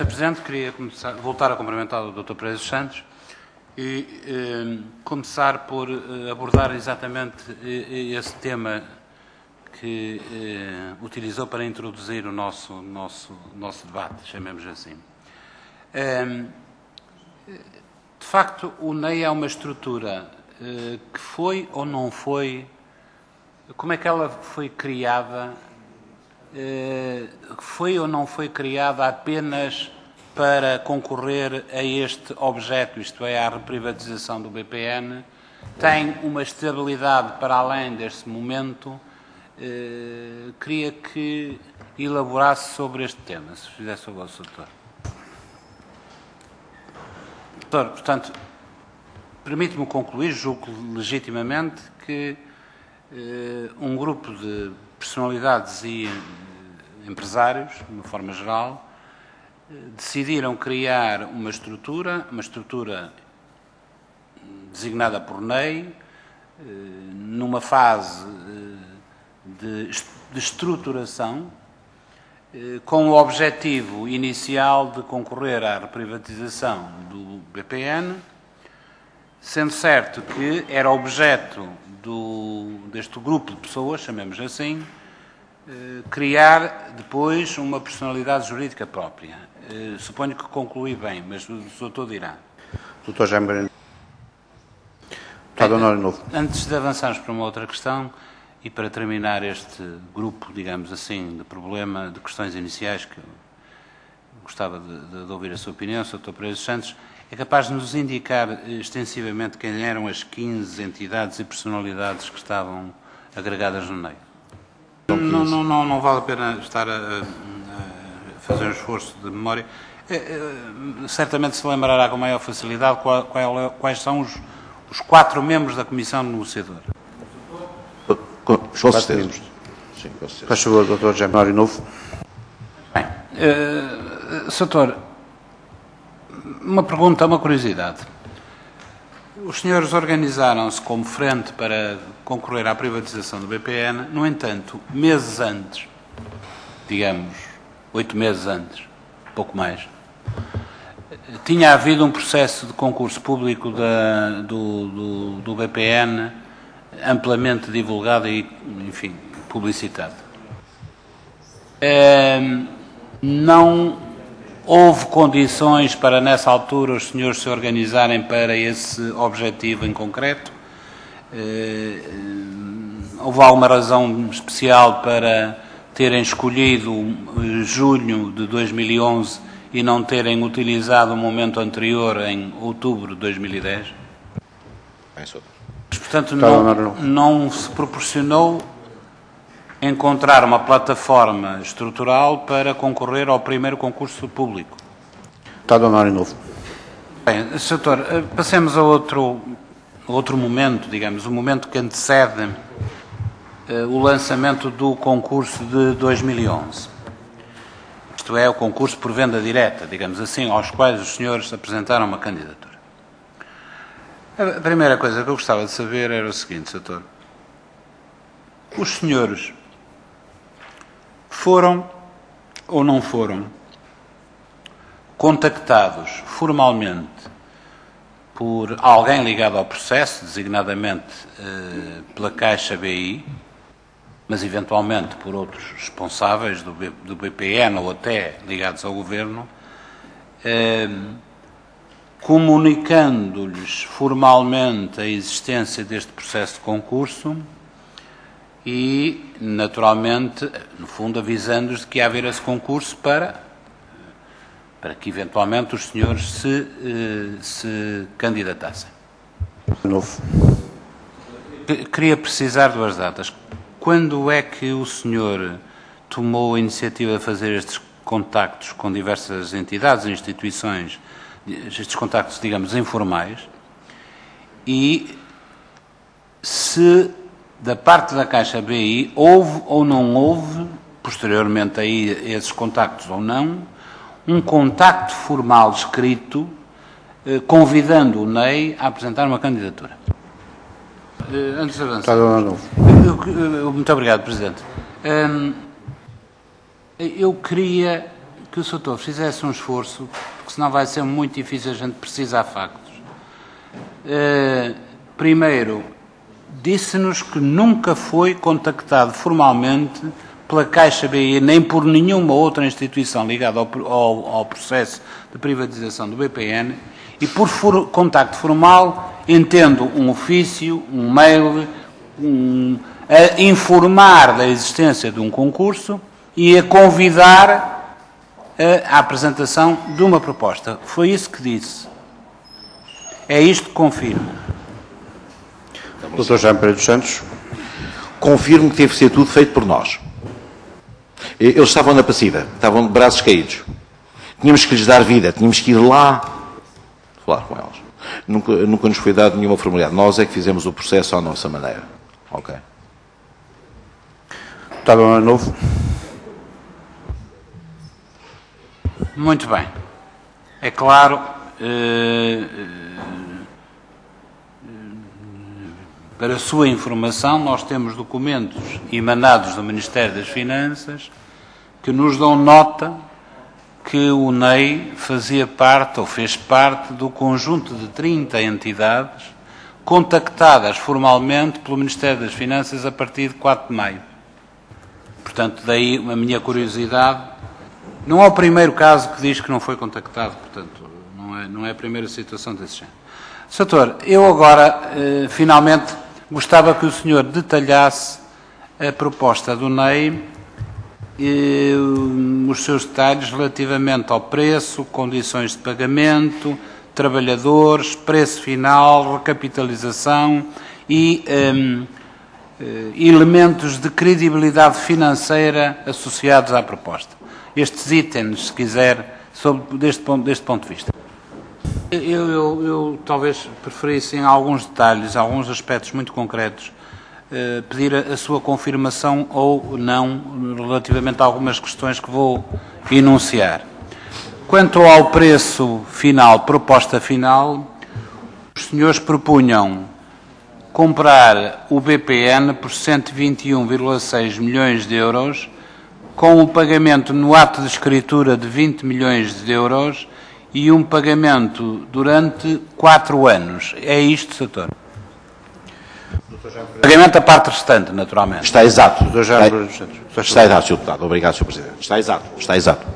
Sr. Presidente, queria começar, voltar a cumprimentar o Dr. Pereira Santos e eh, começar por eh, abordar exatamente eh, esse tema que eh, utilizou para introduzir o nosso, nosso, nosso debate, chamemos assim. Eh, de facto, o NEI é uma estrutura eh, que foi ou não foi, como é que ela foi criada foi ou não foi criada apenas para concorrer a este objeto, isto é, à reprivatização do BPN, tem uma estabilidade para além deste momento. Eh, queria que elaborasse sobre este tema, se fizesse o vosso doutor. Doutor, portanto, permite-me concluir, julgo legitimamente, que eh, um grupo de personalidades e eh, empresários, de uma forma geral, eh, decidiram criar uma estrutura, uma estrutura designada por NEI, eh, numa fase de, estruturação, com o objetivo inicial de concorrer à reprivatização do BPN, sendo certo que era objeto do, deste grupo de pessoas, chamemos assim, criar depois uma personalidade jurídica própria. Eh, suponho que concluí bem, mas o doutor dirá. Doutor Jaime Breno. Deputado Honório Novo. Antes de avançarmos para uma outra questão e para terminar este grupo, digamos assim, de problema, de questões iniciais, que eu gostava de, de ouvir a sua opinião, Sr. Dr. Pereira Santos, é capaz de nos indicar eh, extensivamente quem eram as 15 entidades e personalidades que estavam agregadas no meio? Não, não, não, não vale a pena estar a, a fazer um esforço de memória. É, é, certamente se lembrará com maior facilidade qual, qual, quais são os, os, quatro membros da Comissão Negociadora. Com, com certeza. Sim, com certeza. Faz favor, Dr. Jaime Mário Novo. Bem, uh, Sr uma pergunta, uma curiosidade. Os senhores organizaram-se como frente para concorrer à privatização do BPN, no entanto, meses antes, digamos, oito meses antes, pouco mais, tinha havido um processo de concurso público da, do, do, do BPN amplamente divulgado e, enfim, publicitado. É, não Houve condições para, nessa altura, os senhores se organizarem para esse objetivo em concreto? Eh, houve alguma razão especial para terem escolhido junho de 2011 e não terem utilizado o momento anterior em outubro de 2010? Portanto, não, não se proporcionou encontrar uma plataforma estrutural para concorrer ao primeiro concurso público. Deputado Honório Novo. Bem, Sr. Eh, passemos a outro, outro momento, digamos, o momento que antecede uh, o lançamento do concurso de 2011. Isto é, o concurso por venda direta, digamos assim, aos quais os senhores apresentaram uma candidatura. A primeira coisa que eu gostava de saber era o seguinte, Sr. Os senhores foram ou não foram contactados formalmente por alguém ligado ao processo, designadamente eh, pela Caixa BI, mas eventualmente por outros responsáveis do, BPN ou até ligados ao Governo, eh, comunicando-lhes formalmente a existência deste processo de concurso e, naturalmente, no fundo, avisando-os de que ia haver esse concurso para, para que, eventualmente, os senhores se, eh, se candidatassem. Novo. Queria precisar duas datas. Quando é que o senhor tomou a iniciativa de fazer estes contactos com diversas entidades e instituições, estes contactos, digamos, informais, e se da parte da Caixa BI, houve ou não houve, posteriormente a esses contactos ou não, um contacto formal escrito eh, convidando o NEI a apresentar uma candidatura. Eh, antes de avançar. Muito obrigado, Presidente. Eu queria que o Soutor fizesse um esforço, porque senão vai ser muito difícil a gente precisar factos. Primeiro, disse-nos que nunca foi contactado formalmente pela Caixa BI, nem por nenhuma outra instituição ligada ao, ao, ao processo de privatização do BPN, e por for, contacto formal entendo um ofício, um mail, um, a informar da existência de um concurso e a convidar a, a apresentação de uma proposta. Foi isso que disse. É isto que confirmo. Doutor Jaime Pereira dos Santos. Confirmo que teve que ser tudo feito por nós. Eles estavam na passiva, estavam de braços caídos. Tínhamos que lhes dar vida, tínhamos que ir lá falar com elas. Nunca, nunca nos foi dado nenhuma formalidade. Nós é que fizemos o processo à nossa maneira. Ok. Estava novo. Muito bem. É claro, eh, para a sua informação, nós temos documentos emanados do Ministério das Finanças que nos dão nota que o NEI fazia parte ou fez parte do conjunto de 30 entidades contactadas formalmente pelo Ministério das Finanças a partir de 4 de maio. Portanto, daí a minha curiosidade. Não é o primeiro caso que diz que não foi contactado, portanto, não é, não é a primeira situação desse género. Doutor, eu agora, eh, finalmente, gostava que o senhor detalhasse a proposta do NEI e os seus detalhes relativamente ao preço, condições de pagamento, trabalhadores, preço final, recapitalização e um, eh, elementos de credibilidade financeira associados à proposta. Estes itens, se quiser, deste, ponto, deste ponto de vista. Eu, eu, eu talvez preferisse em alguns detalhes, alguns aspectos muito concretos, eh, pedir a, a, sua confirmação ou não relativamente a algumas questões que vou enunciar. Quanto ao preço final, proposta final, os senhores propunham comprar o BPN por 121,6 milhões de euros, com o pagamento no ato de escritura de 20 milhões de euros e um pagamento durante quatro anos. É isto, Sr. Pagamento da parte restante, naturalmente. Está exato. Está, está exato, Sr. Deputado. Obrigado, Sr. Presidente. Está exato. Está exato.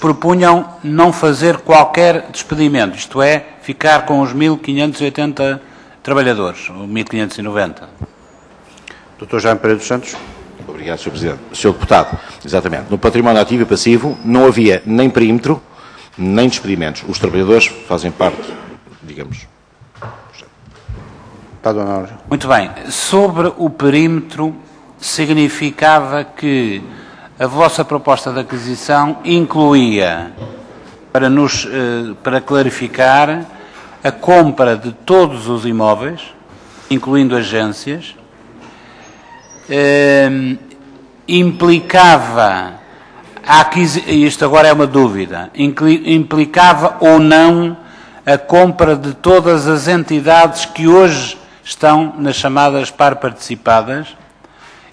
propunham não fazer qualquer despedimento, isto é, ficar com os 1.580 trabalhadores, ou 1.590. Dr. Jaime Pereira dos Santos. Obrigado, Sr. Presidente. Sr. Deputado, exatamente. No património ativo e passivo não havia nem perímetro, nem despedimentos. Os trabalhadores fazem parte, digamos, muito bem. Sobre o perímetro, significava que a vossa proposta de aquisição incluía, para, nos, eh, para clarificar, a compra de todos os imóveis, incluindo agências, eh, implicava, isto agora é uma dúvida, implicava ou não a compra de todas as entidades que hoje estão nas chamadas par participadas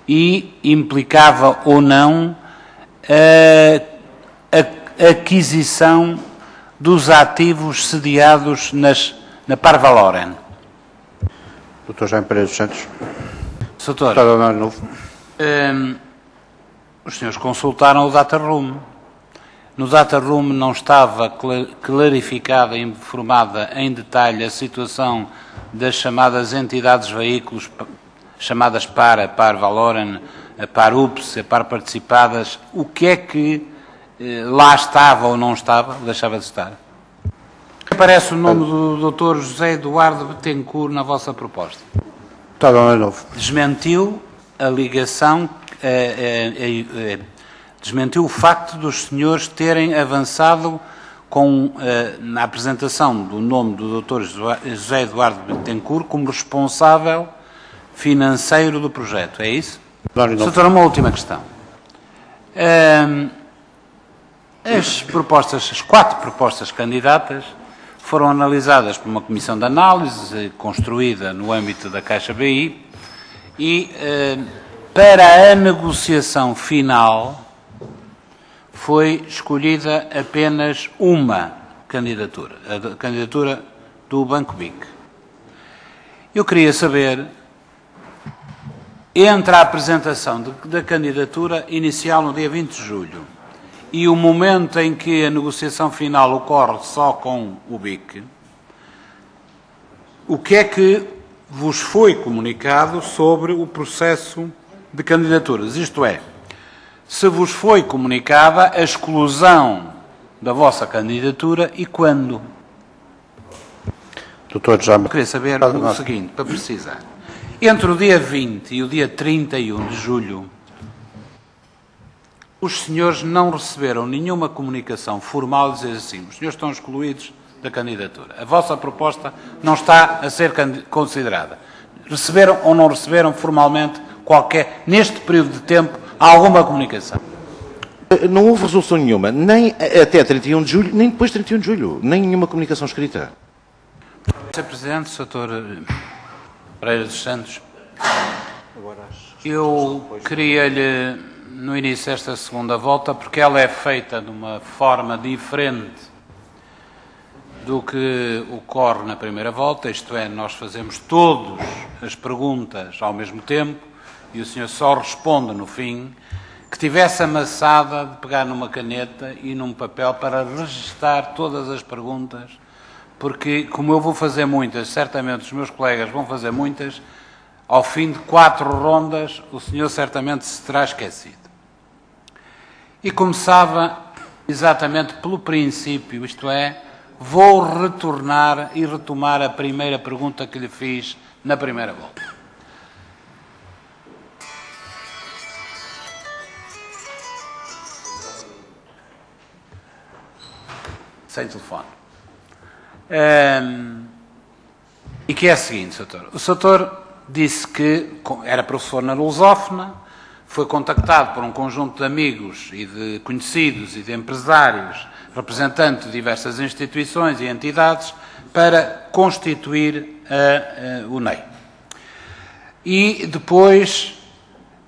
e implicava ou não a, a aquisição dos ativos sediados nas, na Parvaloren. Dr. Jaime Pereira dos Santos. Doutor, um, os senhores consultaram o Data Room. No Data Room não estava clarificada e informada em detalhe a situação das chamadas entidades veículos, chamadas para, par Valoren, par UPS, par participadas, o que é que eh, lá estava ou não estava, deixava de estar? Aparece o nome do Dr. José Eduardo Betancourt na vossa proposta. Desmentiu a ligação, eh, eh, desmentiu o facto dos senhores terem avançado com, eh, na apresentação do nome do Dr. José Eduardo Betancourt como responsável financeiro do projeto. É isso? Doutor, uma última questão. Ehm, as propostas, as quatro propostas candidatas foram analisadas por uma comissão de análise construída no âmbito da Caixa BI e ehm, para a negociação final foi escolhida apenas uma candidatura, a candidatura do Banco BIC. Eu queria saber, entre a apresentação de, da candidatura inicial no dia 20 de julho e o momento em que a negociação final ocorre só com o BIC, o que é que vos foi comunicado sobre o processo de candidaturas? Isto é, se vos foi comunicada a exclusão da vossa candidatura e quando? Doutor já Queria saber o seguinte, para precisar. Entre o dia 20 e o dia 31 de julho, os senhores não receberam nenhuma comunicação formal dizer assim, os senhores estão excluídos da candidatura. A vossa proposta não está a ser considerada. Receberam ou não receberam formalmente qualquer, neste período de tempo, alguma comunicação? Não houve resolução nenhuma, nem até 31 de julho, nem depois de 31 de julho, nem nenhuma comunicação escrita. Sr. Presidente, Sr. Pereira dos Santos, eu queria-lhe, no início desta segunda volta, porque ela é feita de uma forma diferente do que ocorre na primeira volta, isto é, nós fazemos todas as perguntas ao mesmo tempo e o senhor só responde no fim, que tivesse amassada de pegar numa caneta e num papel para registar todas as perguntas, porque, como eu vou fazer muitas, certamente os meus colegas vão fazer muitas, ao fim de quatro rondas, o senhor certamente se terá esquecido. E começava exatamente pelo princípio, isto é, vou retornar e retomar a primeira pergunta que lhe fiz na primeira volta. Sem telefone. Um, e que é a seguinte, Soutor. O Soutor disse que era professor na Lusófona, foi contactado por um conjunto de amigos e de conhecidos e de empresários representante de diversas instituições e entidades, para constituir a, a. E depois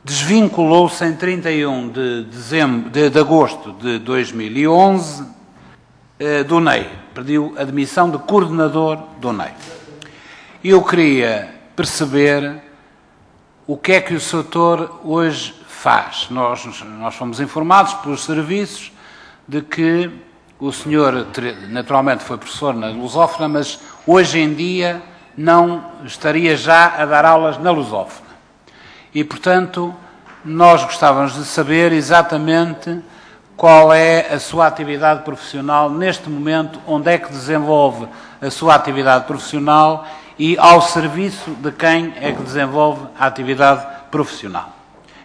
desvinculou-se em 31 de, dezembro, de, de agosto de 2011 eh, do NEI. Pediu admissão de coordenador do NEI. Eu queria perceber o que é que o setor hoje faz. Nós, nós fomos informados pelos serviços de que o senhor, naturalmente, foi professor na Lusófona, mas hoje em dia não estaria já a dar aulas na Lusófona. E, portanto, nós gostávamos de saber exatamente qual é a sua atividade profissional neste momento, onde é que desenvolve a sua atividade profissional e ao serviço de quem é que desenvolve a atividade profissional.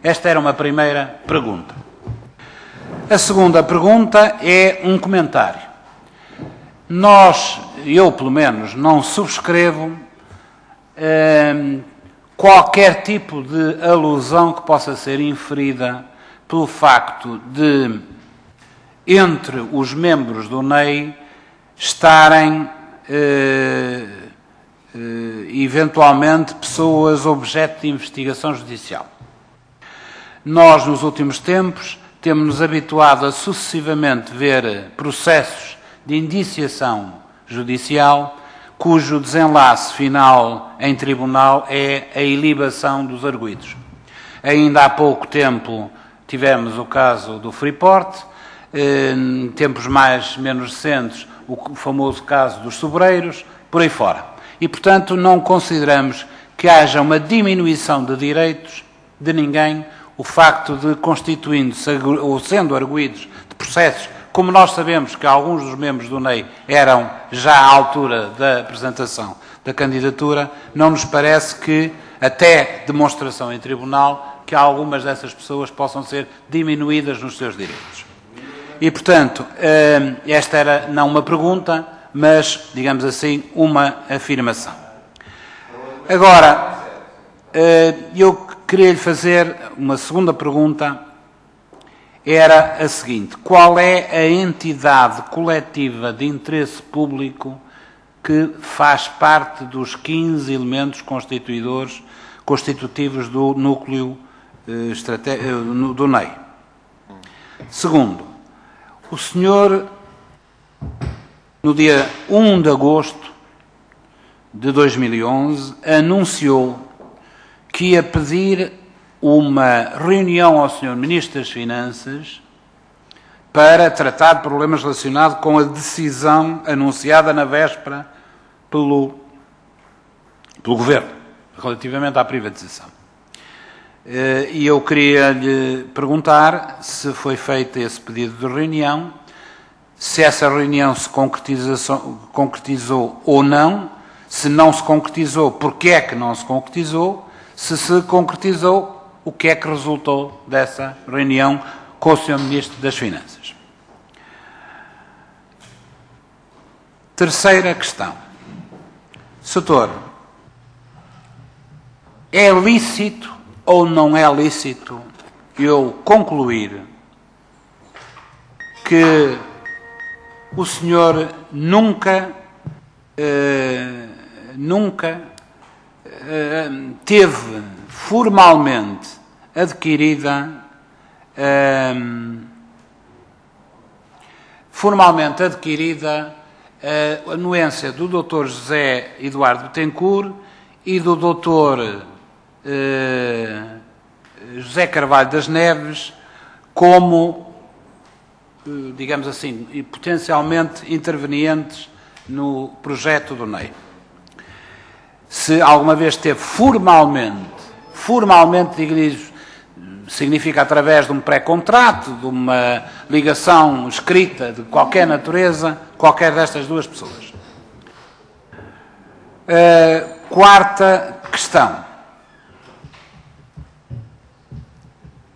Esta era uma primeira pergunta. A segunda pergunta é um comentário. Nós, eu pelo menos, não subscrevo eh, qualquer tipo de alusão que possa ser inferida pelo facto de, entre os membros do NEI, estarem eh, eventualmente pessoas objeto de investigação judicial. Nós, nos últimos tempos, temos-nos habituado a sucessivamente ver processos de indiciação judicial cujo desenlace final em tribunal é a ilibação dos arguídos. Ainda há pouco tempo tivemos o caso do Freeport, em tempos mais menos recentes o famoso caso dos sobreiros, por aí fora. E, portanto, não consideramos que haja uma diminuição de direitos de ninguém o facto de, constituindo-se ou sendo arguídos de processos, como nós sabemos que alguns dos membros do NEI eram já à altura da apresentação da candidatura, não nos parece que, até demonstração em tribunal, que algumas dessas pessoas possam ser diminuídas nos seus direitos. E, portanto, eh, esta era não uma pergunta, mas, digamos assim, uma afirmação. Agora, eh, eu queria lhe fazer uma segunda pergunta. Era a seguinte: qual é a entidade coletiva de interesse público que faz parte dos 15 elementos constituidores, constitutivos do núcleo eh, eh do NEI? Segundo, O senhor, no dia 1 de agosto de 2011, anunciou que ia pedir uma reunião ao senhor Ministro das Finanças para tratar de problemas relacionados com a decisão anunciada na véspera pelo, pelo Governo, relativamente à privatização. Eh, e eu queria lhe perguntar se foi feito esse pedido de reunião, se essa reunião se concretizou ou não, se não se concretizou, porque é que não se concretizou, se se concretizou, o que é que resultou dessa reunião com o Sr. Ministro das Finanças. Terceira questão. Setor, é lícito ou não é lícito eu concluir que o senhor nunca, eh, nunca eh, teve formalmente adquirida eh, formalmente adquirida a anuência do Dr. José Eduardo Betancourt e do Dr. Eh, José Carvalho das Neves como, eh, digamos assim, potencialmente intervenientes no projeto do NEI. Se alguma vez teve formalmente, formalmente, digo significa através de um pré-contrato, de uma ligação escrita de qualquer natureza, qualquer destas duas pessoas. Uh, quarta questão.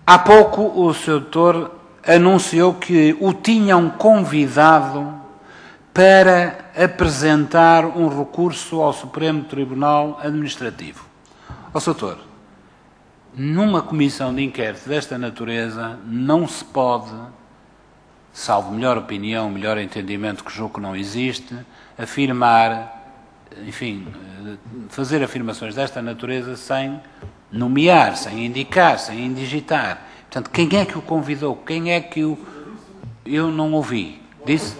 Há pouco o Sr. Doutor anunciou que o tinham convidado para apresentar um recurso ao Supremo Tribunal Administrativo. Ó Sr. Doutor, numa comissão de inquérito desta natureza não se pode, salvo melhor opinião, melhor entendimento que julgo que não existe, afirmar, enfim, fazer afirmações desta natureza sem nomear, sem indicar, sem indigitar. Portanto, quem é que o convidou? Quem é que o. Eu não ouvi. Disse?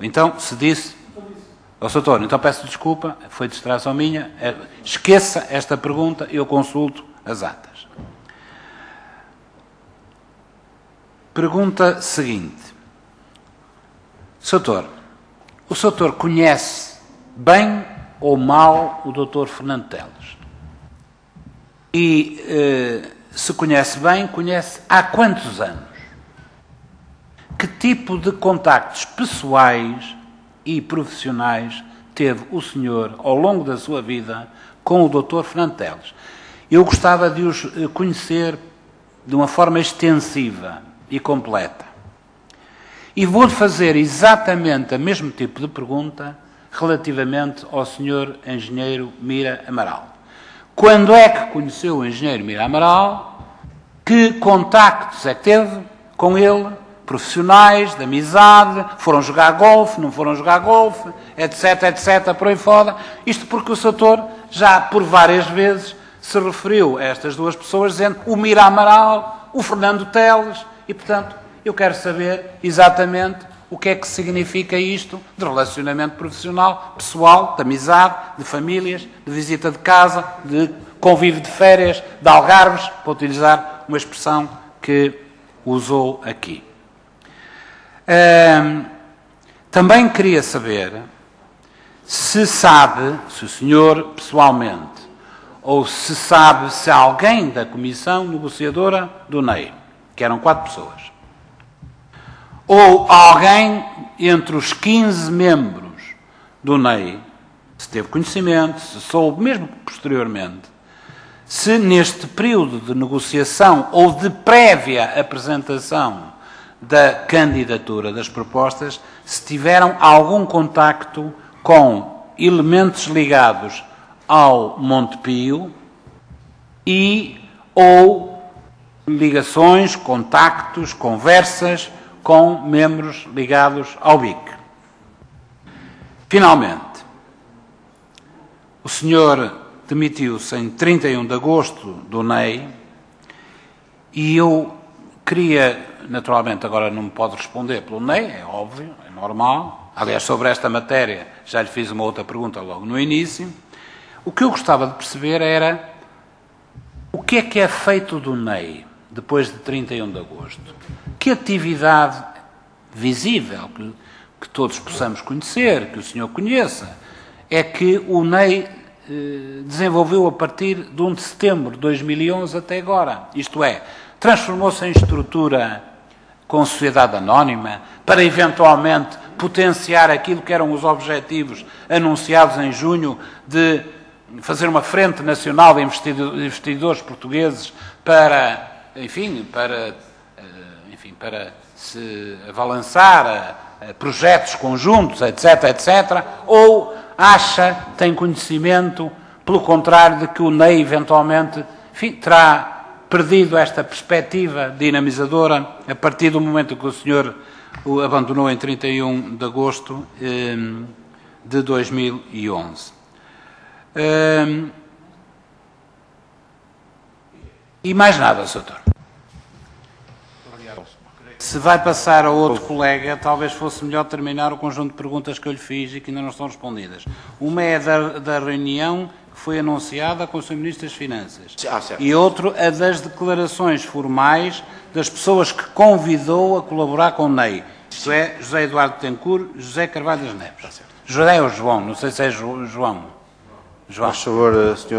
Então, se disse. Ó, oh, Soutor, então peço desculpa, foi distração minha. É, esqueça esta pergunta, eu consulto as atas. Pergunta seguinte. Soutor, o Soutor conhece bem ou mal o Dr. Fernando Teles? E eh, se conhece bem, conhece há quantos anos? Que tipo de contactos pessoais e profissionais teve o senhor ao longo da sua vida com o Dr. Fernando Teles? Eu gostava de os eh, conhecer de uma forma extensiva e completa. E vou fazer exatamente o mesmo tipo de pergunta relativamente ao Sr. Engenheiro Mira Amaral. Quando é que conheceu o engenheiro Mira Amaral? Que contactos é que teve com ele? Profissionais, de amizade, foram jogar golfe, não foram jogar golfe, etc, etc, por aí fora. Isto porque o Sator já por várias vezes se referiu a estas duas pessoas dizendo o Mira Amaral, o Fernando Teles, e portanto eu quero saber exatamente o que é que significa isto de relacionamento profissional, pessoal, de amizade, de famílias, de visita de casa, de convívio de férias, de algarves, para utilizar uma expressão que usou aqui. também queria saber se sabe, se o senhor pessoalmente, ou se sabe se alguém da comissão negociadora do NEI, que eram quatro pessoas, ou alguém entre os 15 membros do NEI, se teve conhecimento, se soube, mesmo posteriormente, se neste período de negociação ou de prévia apresentação da candidatura das propostas, se tiveram algum contacto com elementos ligados ao Montepio e ou ligações, contactos, conversas com membros ligados ao BIC. Finalmente, o senhor demitiu-se em 31 de agosto do NEI e eu queria, naturalmente, agora não me pode responder pelo NEI, é óbvio, é normal. Aliás, sobre esta matéria já lhe fiz uma outra pergunta logo no início. O que eu gostava de perceber era o que é que é feito do NEI depois de 31 de agosto? Que atividade visível, que, que todos possamos conhecer, que o senhor conheça, é que o NEI desenvolveu a partir de 1 de setembro de 2011 até agora. Isto é, transformou-se em estrutura com sociedade anónima para eventualmente potenciar aquilo que eram os objetivos anunciados em junho de fazer uma frente nacional de investidores portugueses para, enfim, para, eh, enfim, para se abalançar a, a projetos conjuntos, etc., etc., ou acha, tem conhecimento, pelo contrário, de que o NEI eventualmente enfim, terá perdido esta perspectiva dinamizadora a partir do momento que o senhor o abandonou em 31 de agosto eh, de 2011. Eh, e mais nada, Sr. Se vai passar a outro colega, talvez fosse melhor terminar o conjunto de perguntas que eu lhe fiz e que ainda não estão respondidas. Uma é da, da reunião que foi anunciada com o Sr. Ministro das Finanças. Ah, e outro a das declarações formais das pessoas que convidou a colaborar com o NEI. Isto é, José Eduardo Tencourt, José Carvalho das Neves. José ou João, não sei se é João. João. Por favor, Sr.